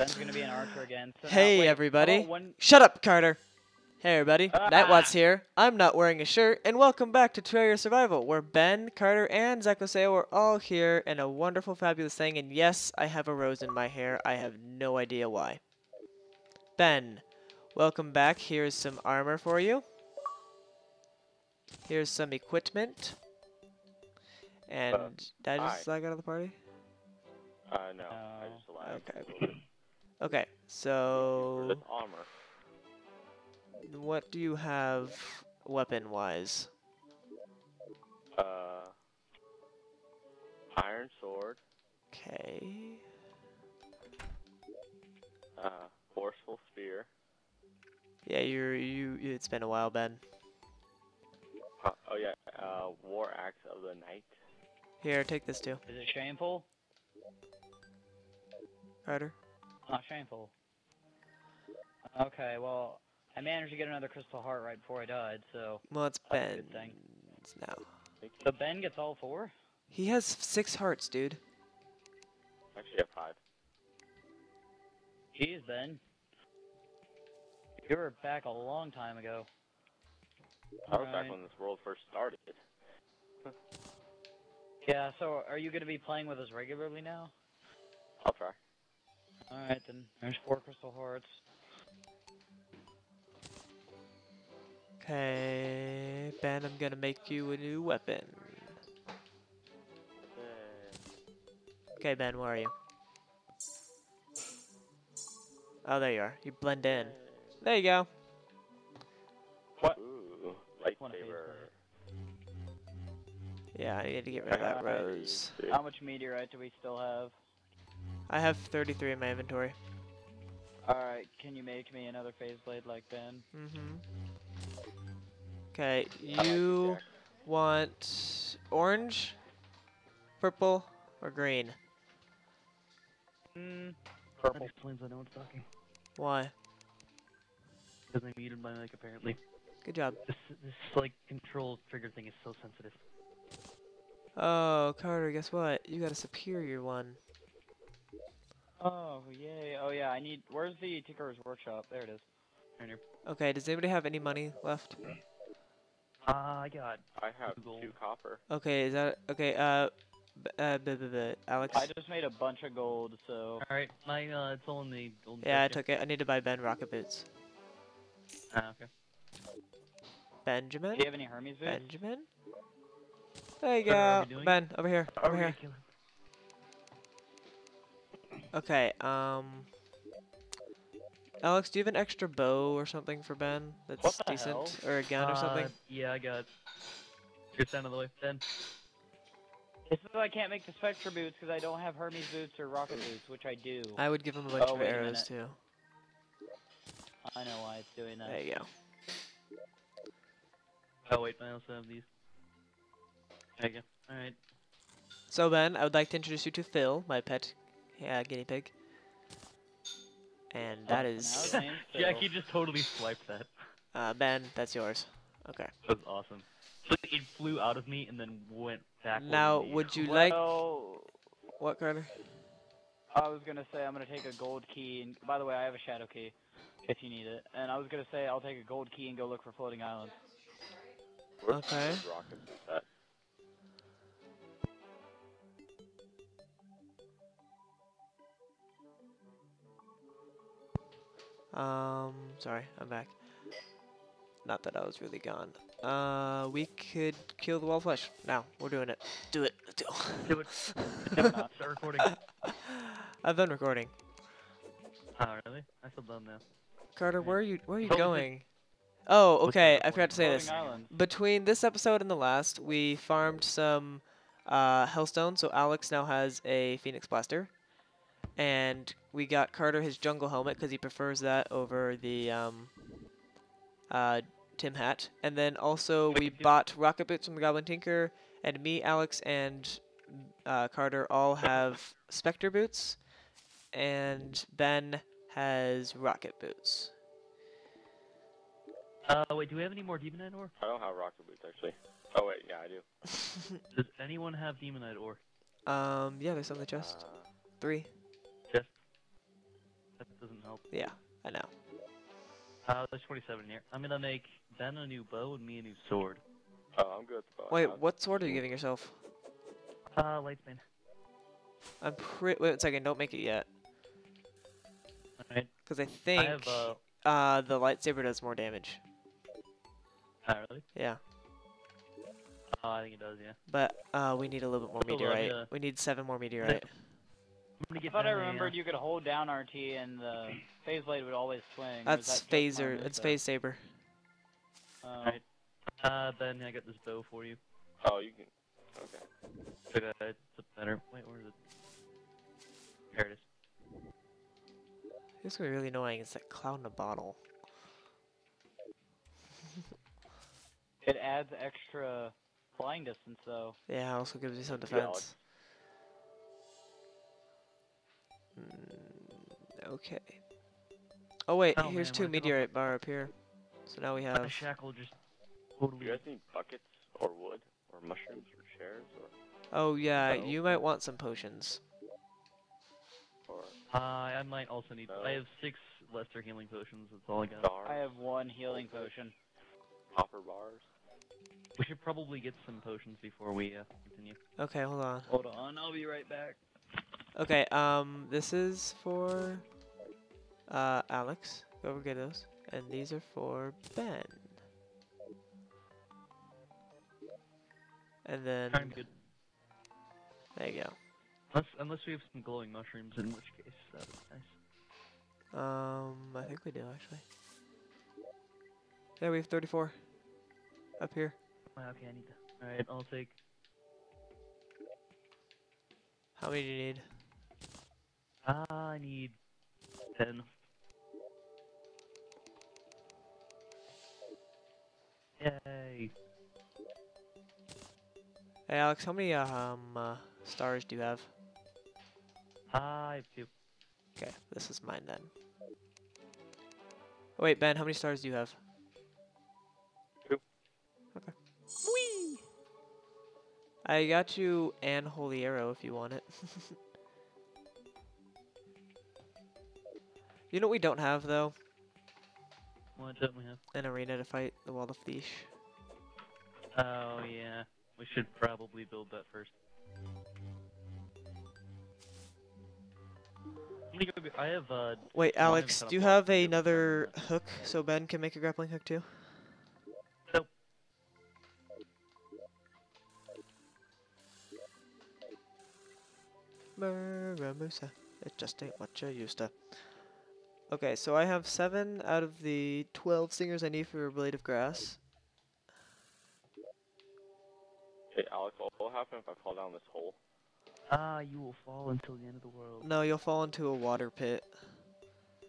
Ben's gonna be an archer again. So now- Hey wait, everybody. oh, one- Shut up, Carter. Hey everybody. Ah. Nitewatz here. I'm not wearing a shirt, and welcome back to Terraria Survival, where Ben, Carter, and Zecaseo are all here in a wonderful, fabulous thing. And yes, I have a rose in my hair. I have no idea why. Ben, welcome back. Here's some armor for you. Here's some equipment. And did I just hi. lag out of the party? Uh, no. I No. just allowed Okay. Okay, so armor. what do you have weapon-wise? Uh, iron sword. Okay. Uh, forceful spear. Yeah, you're you. It's been a while, Ben. Uh, oh yeah. Uh, war axe of the night. Here, take this too, Is it shameful? Carter. Not shameful. Okay, well, I managed to get another crystal heart right before I died, so. Well, it's That's a Ben's good thing. now. Thank. So Ben gets all four? He has six hearts, dude. Actually, I have five. Jeez, Ben. You were back a long time ago. I was back when this world first started. Yeah, so are you gonna be playing with us regularly now? I'll try. Alright then, there's four crystal hearts. Okay, Ben, I'm gonna make you a new weapon. Okay, Ben, where are you? Oh, there you are. You blend in. There you go. What? Ooh, Wanna lightsaber. Yeah, I need to get rid of that rose. How much meteorite do we still have? I have 33 in my inventory. Alright, can you make me another phase blade like Ben? Mm-hmm. Okay, I like you Jack. want orange, purple, or green? mm-hmm That Purple. explains why no one's talking. Why? Because I muted my mic apparently. Good job. This this like control trigger thing is so sensitive. Oh, Carter, guess what? You got a superior one. Oh, yay. Oh, yeah, I need. Where's the Tinkerer's Workshop? There it is. Okay, does anybody have any money left? Uh, I got I have Gold. two copper. Okay, is that okay? Uh, b- uh, b- b- b- Alex. I just made a bunch of gold, so. Alright, my uh it's all in the golden Yeah, I took it. I need to buy Ben rocket boots. Ah, okay. Benjamin. Do you have any Hermes boots? Benjamin. There you go. Ben, over here. Oh, Over here. Ridiculous. Okay. Um. Alex, do you have an extra bow or something for Ben that's What the decent, hell? or a gun or something? Uh, yeah, I got. Here, stand out of the way. Then. This is why I can't make the Spectre boots because I don't have Hermes boots or rocket boots, which I do. I would give him a bunch Oh, of arrows too. I know why it's doing that. There you go. Oh wait, I also have these. There you go. Alright. So Ben, I would like to introduce you to Phil, my pet uh, guinea pig. And that Oh, is now his name's Phil. Jackie just totally swiped that. uh, Ben. That's yours. Okay. That was awesome. So it flew out of me and then went back. Now, would you like what, Carter? I was gonna say I'm gonna take a gold key, and by the way, I have a shadow key if you need it. And I was gonna say I'll take a gold key and go look for floating islands. Where's Okay. Um, sorry, I'm back. Not that I was really gone. Uh, we could kill the wall of flesh. Now, we're doing it. Do it. Do Do it. No. Start recording. I've been recording. Oh, really? I feel dumb now. Carter, where are you? Where are you going? Oh, okay. I forgot to say this. Between this episode and the last, we farmed some uh, hellstone, so Alex now has a phoenix blaster, and we got Carter his jungle helmet because he prefers that over the um, uh, Tim hat. And then also we bought rocket boots from the Goblin Tinker, and me, Alex, and uh, Carter all have Spectre boots, and Ben has rocket boots. Uh, wait, do we have any more Demonite ore? I don't have rocket boots actually. Oh wait, yeah, I do. Does anyone have Demonite ore? um, yeah, there's on the chest. Uh, Three. Help. Yeah, I know. Uh, there's 27 here. I'm gonna make Ben a new bow and me a new sword. Oh, I'm good with the bow. Wait, what sword are you giving yourself? Uh, Light's Bane. I'm pretty. Wait a second. Don't make it yet, Alright. because I think I have, uh, uh, the lightsaber does more damage. uh, really? Yeah, Oh, I think it does, yeah. but uh, we need a little bit more Hold on, meteorite. yeah. We need seven more meteorite. I'm gonna I thought I Ben a, uh, remembered you could hold down RT and the phase blade would always swing. That's that phaser. It's moveset? phase saber. Alright. Uh, Ben, I got this bow for you. Oh, you can. Okay. But, uh, it's a better. Wait, where is it? Here it is. This gonna really annoying. It's that cloud in a bottle. It adds extra flying distance though. Yeah, also gives you some Yeah, defense. Mm, okay. Oh wait, Oh, here's man, two where'd it go? meteorite bar up here. So now we My have. shackle just Do you guys need buckets or wood or mushrooms or chairs or Oh yeah, bow. you might want some potions. or Uh, I might also need. No. I have six lesser healing potions. That's all I got. stars, I have one healing potion. copper bars? We should probably get some potions before we uh, continue. Okay, hold on. Hold on, I'll be right back. Okay, um, this is for uh Alex. Go over get those, and these are for Ben. And then I'm good. there you go. Unless, unless we have some glowing mushrooms, in which case that would be nice. Um, I think we do actually. Yeah, we have 34 up here. Oh, okay, I need to. Alright, I'll take. How many do you need? Uh, I need ten. Yay! Hey Alex, how many um uh, stars do you have? I have two. Okay, this is mine then. Oh, wait, Ben, how many stars do you have? Two. Okay. Whee! I got you an holy arrow if you want it. you know what we don't have though? What don't we have? An arena to fight the Wall of Flesh. Oh yeah, we should probably build that first. I'm gonna go get- I have uh. Wait, Well, I haven't Alex, do you have another hook so Ben can make a grappling hook too? Nope. Muramasa. It just ain't what you used to. Okay, so I have seven out of the 12 stingers I need for a Blade of Grass. Hey, Alex, what will happen if I fall down this hole? Ah, you will fall until the end of the world. No, you'll fall into a water pit,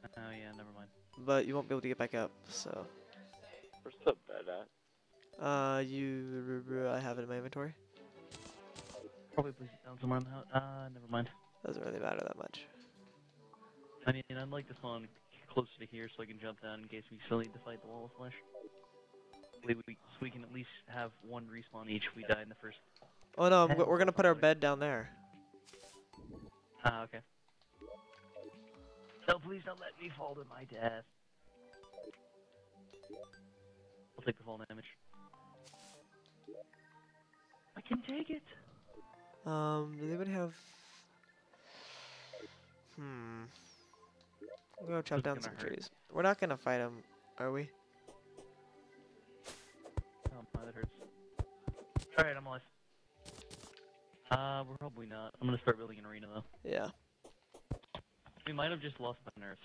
Oh yeah, never mind. but you won't be able to get back up, so. Where's the bed at? Uh, you. I have it in my inventory. Probably place it down somewhere in the house. Ah, never mind. Doesn't really matter that much. I mean, I'd like to spawn closer to here so I can jump down in case we still need to fight the wall of flesh. We, we, so we can at least have one respawn each if we die in the first. Oh no, I'm we're gonna put our bed down there. Ah, okay. No, please don't let me fall to my death. I'll take the fall damage. I can take it. Um, does anybody have? Hmm. I'm gonna chop down some hurt? trees. We're not gonna fight him, are we? Oh my, that hurts. Alright, I'm alive. Uh, we're probably not. I'm gonna start building an arena though. Yeah. We might have just lost the nurse.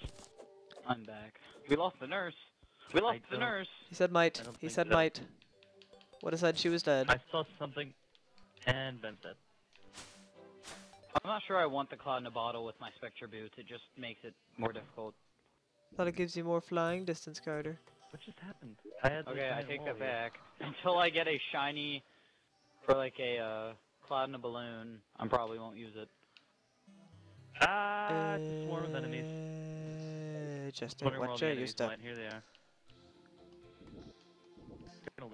I'm back. We lost the nurse. We lost the nurse. He said might. He said might. Would have said she was dead. I saw something, and Ben's dead. I'm not sure I want the cloud in a bottle with my Spectre boots. It just makes it more difficult. Thought it gives you more flying distance, Carter. What just happened? I had. Okay, I take that back. Until I get a shiny, or like a uh, cloud in a balloon, I probably won't use it. Ah, it's a swarm of enemies. Uh, Just ain't Wondering where all what the you enemies used to. went. Here they are.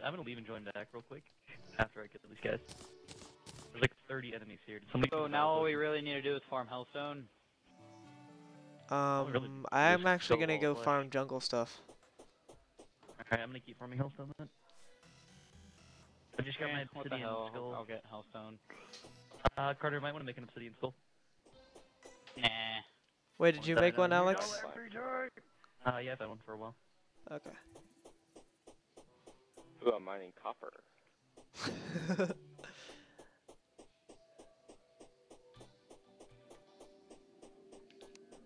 I'm gonna, leave and join back real quick after I get these guys. There's like 30 enemies here. Did somebody So now all we really need to do is farm Hellstone. Um, really I'm actually gonna go flesh. farm jungle stuff. Alright, I'm gonna keep farming hellstone then. I just got my what the obsidian hell? skull. I'll get hellstone. Uh, Carter might want to make an obsidian skull. Nah. Wait, did you make one, Alex? Uh, yeah, I've had one for a while. Okay. Ooh, I'm mining copper.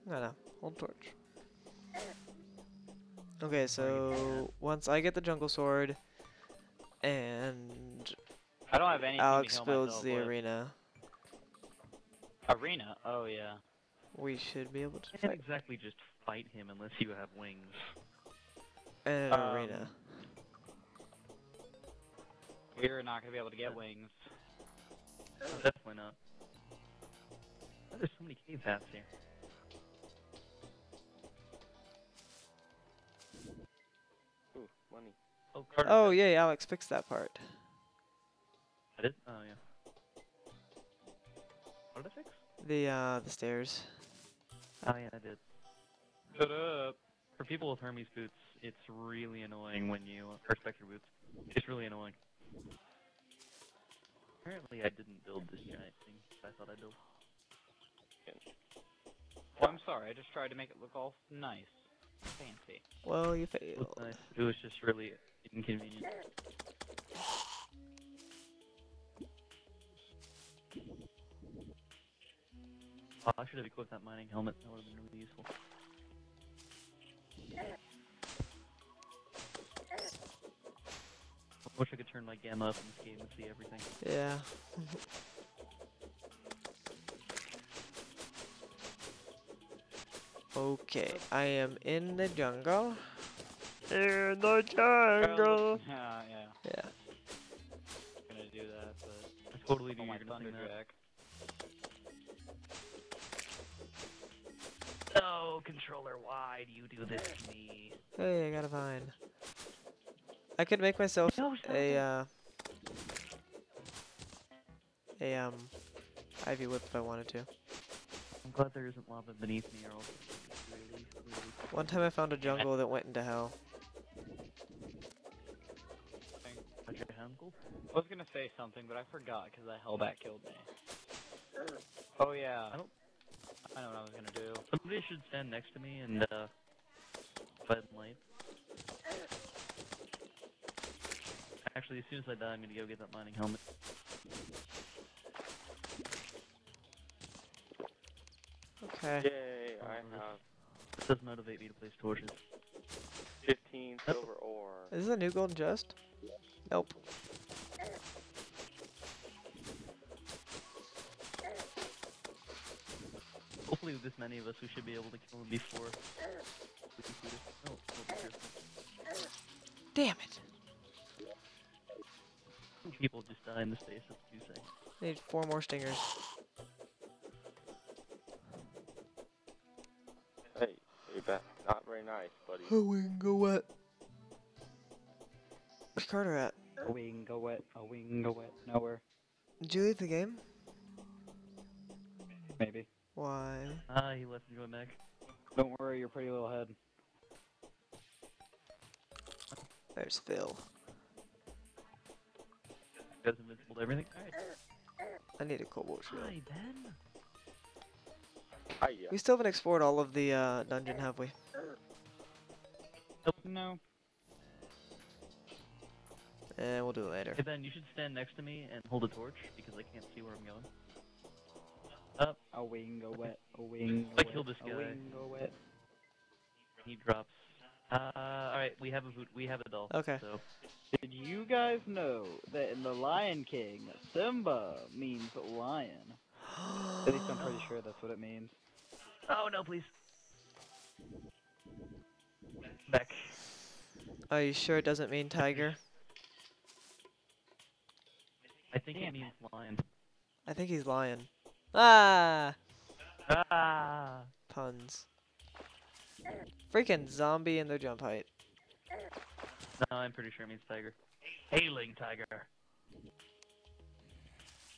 no, no. Hold torch. Okay, so once I get the jungle sword and I don't have anything Alex to builds the with. arena, Arena? Oh, yeah. we should be able to You can't fight exactly just fight him unless you have wings. in an Um, arena. We're not going to be able to get wings. Definitely not. There's so many cave paths here. Ooh, money. Oh, Carter. Oh, yay, Alex fixed that part. I did? Oh, yeah. What did I fix? The, uh, the stairs. Oh, yeah, I did. Shut up. For people with Hermes boots, it's really annoying when you, or Spectre boots, it's really annoying. Apparently I didn't build this giant thing I thought I built. Well, I'm sorry. I just tried to make it look all nice. Fancy. Well, you It failed. was nice. It was just really inconvenient. Oh, I should have equipped that mining helmet. That would have been really useful. I wish I could turn my gamma up in this game and see everything. Yeah. okay, I am in the jungle. In the jungle. Yeah, yeah. Yeah. I'm gonna do that, but I totally knew oh you my were gonna sing that. thunderjack. Oh, controller, why do you do this to me? Hey, I got a vine. I could make myself No, a uh, a um ivy whip if I wanted to. I'm glad there isn't lava beneath me, or else it's really, really One time I found a jungle that went into hell. How'd your hand go? I was gonna say something, but I forgot because that hellbat killed me. Oh yeah. I don't- I know what I was gonna do. Somebody should stand next to me and uh, bud light. Actually, as soon as I die, I'm gonna go get that mining helmet. Okay. Yay, I Oh, have This does motivate me to place torches. 15 silver ore. Is this a new golden chest? Nope. Hopefully, with this many of us, we should be able to kill him before. we conclude it. Oh, oh. Damn it. People just die in the space of two seconds. Need four more stingers. Nice, buddy. Oh, we can go wet. Where's Carter at? A wing go wet. A wing go wet. Nowhere. Did you leave the game? Maybe. Why? Ah, he left and went back. Don't worry, your pretty little head. There's Phil. You guys invincible to everything? Alright. I need a cobalt shield. Hi, Ben. Hiya. We still haven't explored all of the uh, dungeon, have we? No. Eh, we'll do it later. Hey, Ben, you should stand next to me and hold a torch because I can't see where I'm going. Up. A wing go wet. A wing I killed wet. this A wing go wet. He drops. Uh, alright, we have a voot. We have a doll. Okay. So, Did you guys know that in The Lion King, Simba means lion? At least I'm pretty sure that's what it means. oh no, please. Back. Are you sure it doesn't mean tiger? I think Damn it means lion. I think he's lying. Ah! Ah. Puns. Freaking zombie in their jump height. No, I'm pretty sure it means tiger. Hailing tiger.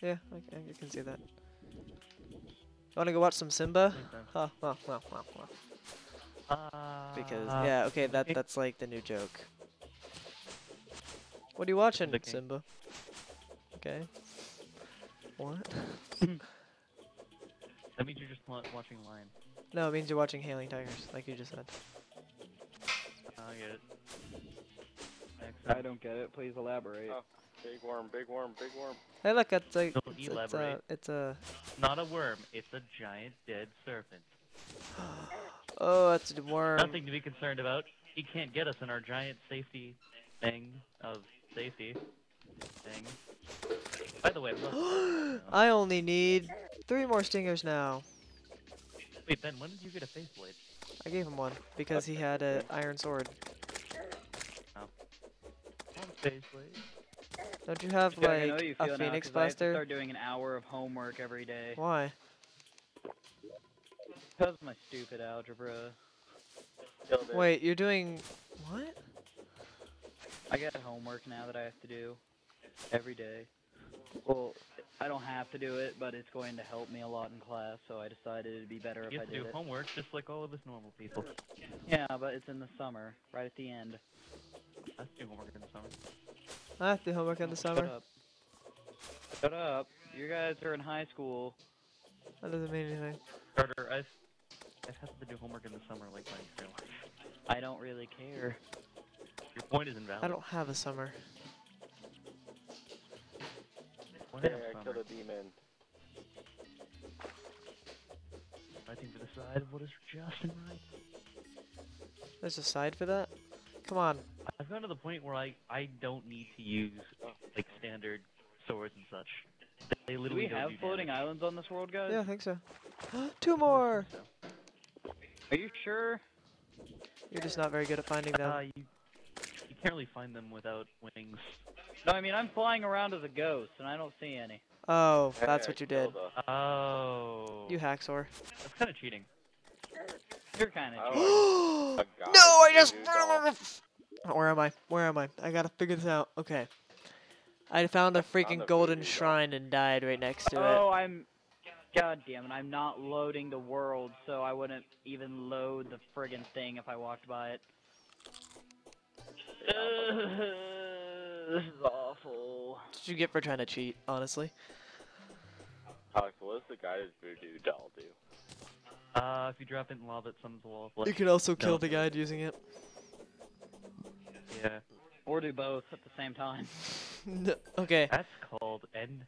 Yeah, I, I can see that. Wanna go watch some Simba? Huh, well, well, well, well. Uh, Because yeah, okay, that that's like the new joke. What are you watching, The king. Simba? Okay. What? That means you're just watching Lion. No, it means you're watching Hailing Tigers, like you just said. I get it. I don't get it. Please elaborate. Oh. Big worm, big worm, big worm. Hey, look, it's like Don't it's, it's a elaborate. it's a Not a worm. It's a giant dead serpent. oh, that's a worm. Nothing to be concerned about. He can't get us in our giant safety thing of safety thing. By the way, I'm I only need three more stingers now. wait Ben, when did you get a phase blade? I gave him one because he had an iron sword. Oh, phase blade. Don't you have Doug, I know like you a phoenix now, phoenix 'cause I have to blaster? start doing an hour of homework every day. Why? Because of my stupid algebra. Wait, you're doing what? I got homework now that I have to do every day. Well, I don't have to do it, but it's going to help me a lot in class, so I decided it'd be better if I did. You I have to did do homework just like all of us normal people. Yeah, but it's in the summer, right at the end. I have to do homework in the summer. I have to do homework in the summer. Shut up. Shut up. You guys are in high school. That doesn't mean anything. Carter, I've I've to do homework in the summer like my entire life. I don't really care. Your point is invalid. I don't have a summer. Why Yeah, I killed a demon. Fighting for the side of what is just and right. There's a side for that. Come on. I've gotten to the point where I I don't need to use oh. like standard swords and such. They Do literally we don't have do floating damage. islands on this world, guys? Yeah, I think so. Two more. So, Are you sure? You're just not very good at finding them. uh, you you can't really find them without wings. No, I mean, I'm flying around as a ghost, and I don't see any. Oh, that's what you did. killed a- Oh, You hacksaw. that's kind of cheating. You're kind of. Oh, no, I just. Where am I? Where am I? I gotta figure this out. Okay. I found a freaking a golden shrine and died right next to it. Oh, I'm. God damn it! I'm not loading the world, so I wouldn't even load the friggin' thing if I walked by it. this is awful. What did you get for trying to cheat, honestly? Alex, what does the guided voodoo doll do? Uh, if you drop it in lava, it summons a wall of You flesh. could also kill No. the guide using it. Yeah, Or do both at the same time. No- okay. that's called end.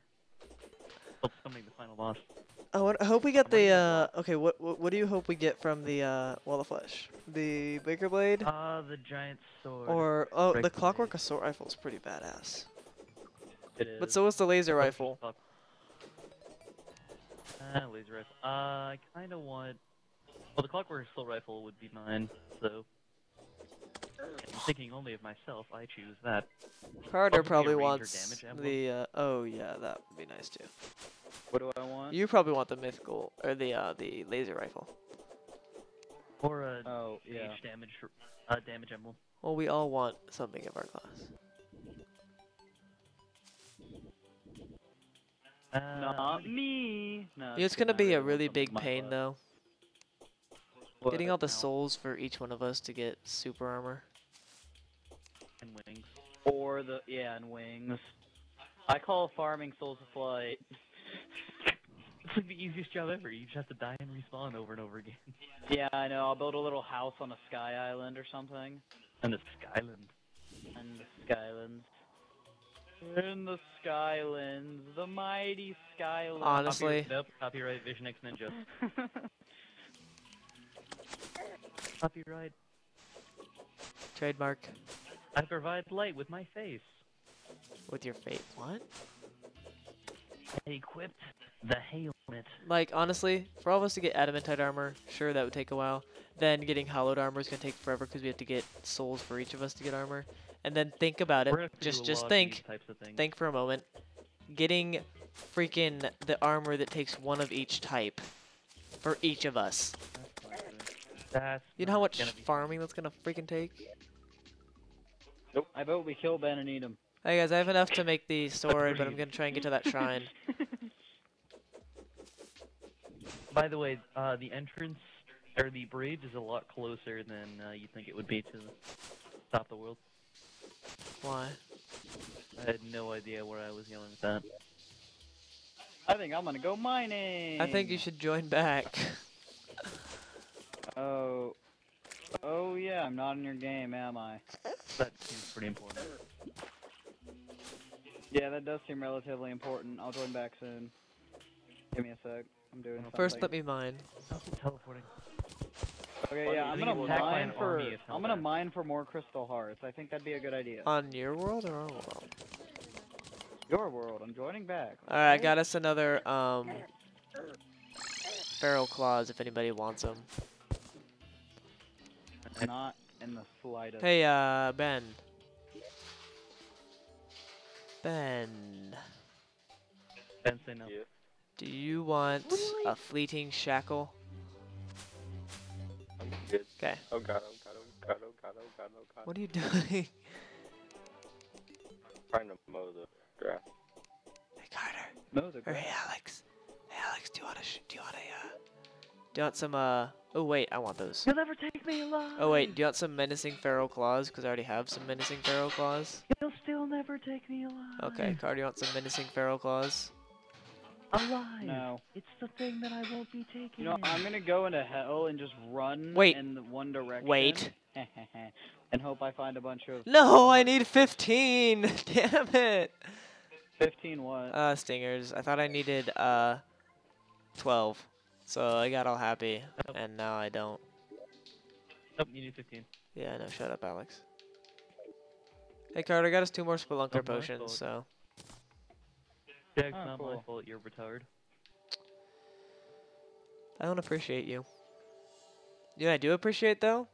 Summoning the final boss. I, want, I hope we get the, uh, okay, what, what what do you hope we get from the, uh, Wall of Flesh? The Breaker Blade? Ah, the giant sword. Or, oh, the Break Clockwork Assault Rifle is pretty badass. It is. But so is the Laser Rifle. Ah, laser rifle. Uh, I kind of want. Well, the clockwork assault rifle would be mine, so. I'm thinking only of myself. I choose that. Carter Probably a probably ranger wants the, uh, oh yeah, that would be nice too. What do I want? You probably want the mythical, or the, uh, the Laser Rifle. Or a Oh yeah. damage, uh, damage emblem. Well, we all want something of our class. Uh, Not me. No, it's just gonna be a really big pain though. What? Getting all the souls for each one of us to get super armor. And wings. Or the yeah, and wings. I call farming souls of flight. It's like the easiest job ever. You just have to die and respawn over and over again. Yeah, I know. I'll build a little house on a sky island or something. And the Skyland. And the Skylands. In the Skylands, the mighty Skylands. Honestly. Copyright, nope, copyright Vision X Ninja. Copyright. Trademark I provide light with my face. with your face? What? I equipped the helmet. Like honestly, for all of us to get adamantite armor, sure that would take a while. Then getting hallowed armor is gonna take forever because we have to get souls for each of us to get armor. And then think about it. We're gonna have to Just just think. Think for a moment. Getting freaking the armor that takes one of each type for each of us. That's not good. That's You know how much farming that's gonna freaking take? I vote we kill Ben and eat him. Hey guys, I have enough to make the sword, but I'm gonna try and get to that shrine. By the way, uh, the entrance or the bridge is a lot closer than uh, you think it would be to stop the world. Why? I had no idea where I was going with that. I think I'm gonna go mining. I think you should join back. Oh. Oh yeah, I'm not in your game, am I? That seems pretty important. Yeah, that does seem relatively important. I'll join back soon. Give me a sec. I'm doing something. First, let me mine. Also teleporting. Okay, Well, yeah, I'm gonna it will attack by mine for. I'm gonna mine for more crystal hearts. I think that'd be a good idea. On your world or our world? Your world. I'm joining back. Alright, I got us another um feral claws if anybody wants them. Not in the slightest. Hey, uh, Ben. Ben, Ben say no. Yeah. do you want a fleeting shackle? I'm good. 'Kay. Oh god, oh god, oh god, oh god, oh god, oh god. What are you doing? trying to mow the grass. hey, Carter. No, the Or hey, Alex. Hey, Alex, do you want to? Sh- do you want to? Uh, do you want some? Uh. Oh wait, I want those. You'll never take me alive. Oh wait, do you want some menacing feral claws? Because I already have some menacing feral claws. You'll still never take me alive. Okay, Carter, you want some menacing feral claws? Alive. No. It's the thing that I won't be taking. You know, I'm gonna go into hell and just run Wait. in the one direction. Wait. and hope I find a bunch of No, I need 15. Damn it. 15 what? Uh, stingers. I thought I needed uh, 12. So I got all happy, Nope. and now I don't. Nope, you need 15. Yeah, no, shut up, Alex. Hey, Carter, got us two more Spelunker Not my potions, fault. so. Yeah, it's Oh, not my cool. fault. You're retarded. I don't appreciate you. You know I do appreciate, though?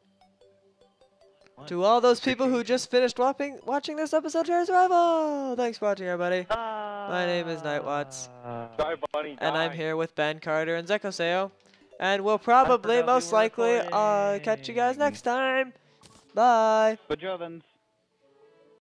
What? To all those people who just finished watching, watching this episode of Terror Survival! Thanks for watching, everybody. My name is Nitewatz. Ah. Die, bunny, And I'm here with Ben Carter and Zecaseo. And we'll probably, forgot we most likely, uh, catch you guys next time. Bye. But Jovens.